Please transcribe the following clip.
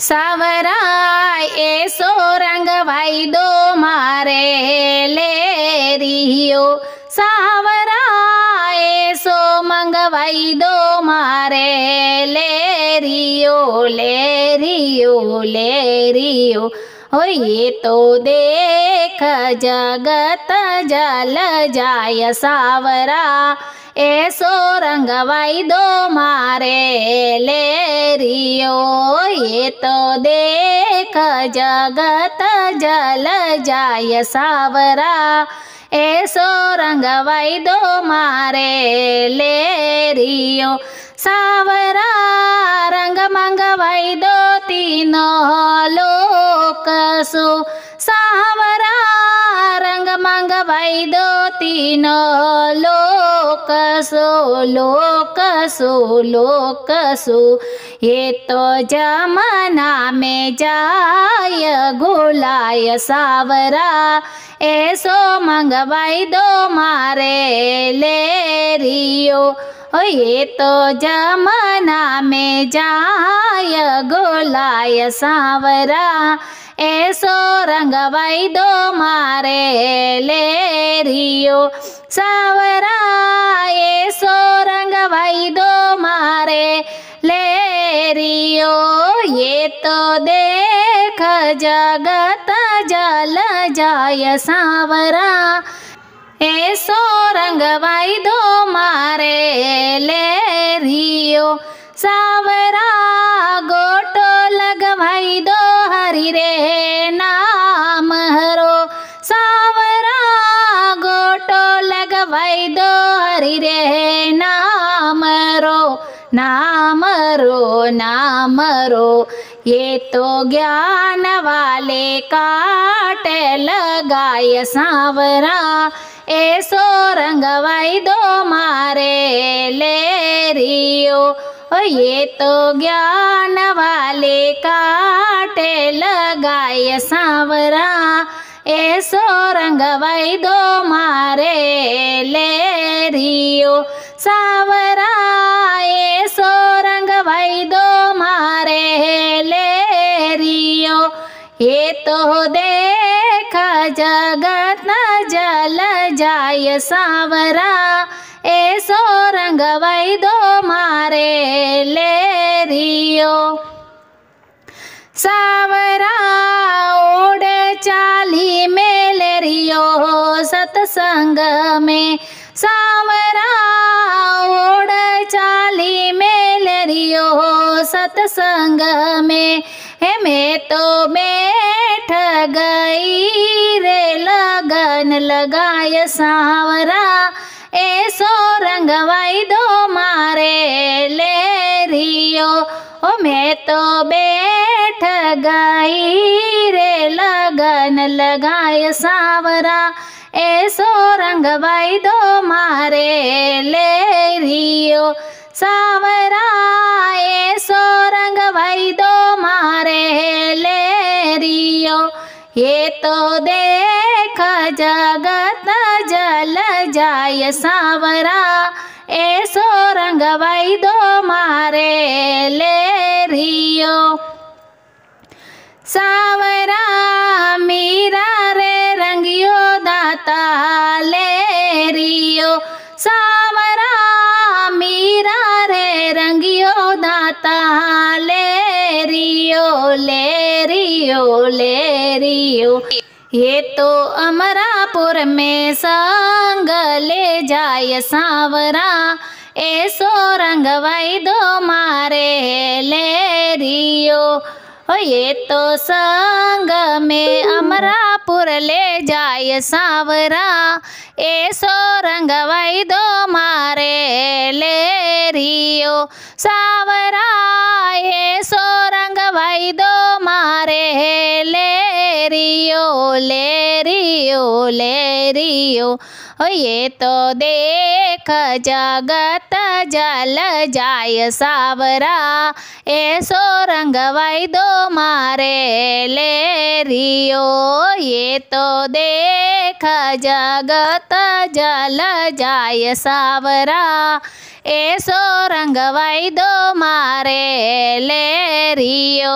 सावरा ऐसो रंग भाई दो मारे ले रियो। सावरा ऐसो मंग भाई दो मारे ले रियो ले रियो ले रियो। हो ये तो देख जगत जल जाय सावरा। ऐसो रंग वाई दो मारे ले रियो। तो देख जगत जल जाय सावरा। ऐसो रंग दो मारे ले रियो। सावरा रंग मंगवाई दो तीनों लोक सो। सावरा रंग मंगवाई दो तीनों लोक सो लोक सो लोक सो। ये तो जमाना में जाय गुलाय सावरा। ऐसो मंगवाई दो मारे ले रियो। ओ, ये तो जमाना में जाय गोलाय सावरा। ऐसो रंगवाई दो मारे ले रियो। सावरा तो देख जगत जल जाय सावरा। ऐसो रंगवाई दो मारे ले रियो। सावरा गोटो लगवाई दो हरि रे नाम हरो। सावरा गोटो लगवाई दो हरि रे नाम रो नाम रो नाम रो ये तो ज्ञान वाले काट लगाय सावरा ऐसो रंगवाई दो मारे ले रियो। ये तो ज्ञान वाले काटे लगाय सावरा ऐसो रंगवाई दो मारे ले रियो। ये तो देख जगत न जल जाय सावरा ऐसो रंगवाई दो मारे ले रियो। सावरा ओड चाली मेल रियो सतसंग में। सावरा ओड चाली मेल रियो सतसंग में। हे मैं तो बैठ गई रे लगन लगाय सावरा। ऐसो रंगवाई दो मारे ले रियो। ओ मैं तो बैठ गई रे लगन लगाय सावरा। ऐसो रंगवाई दो मारे ले रियो। सावरा ये तो देख जगत जल जाय सावरा ऐसो रंगवाई दो मारे ले रियो। सावरा मीरा रे रंगियो दाता ले रियो। सावरा मीरा रे रंगियो दाता ले रियो ले रियो, ले रियो ये तो अमरापुर में संग ले जाय सावरा। ऐसो रंगवाई दो मारे ले रियो। ओ ये तो संग में अमरापुर ले जाय सावरा। ऐसो रंगवाई दो मारे ले रियो। सावरा ऐसो रंगवाई दो मारे रियो ले रियो ले रियो ओ। ये तो देख जगत जल जाय सावरा। ऐसो रंगवाई दो मारे, ले रियो ये तो देख जगत जल जाय सावरा। ऐसो रंगवाई दो मारे, ले रियो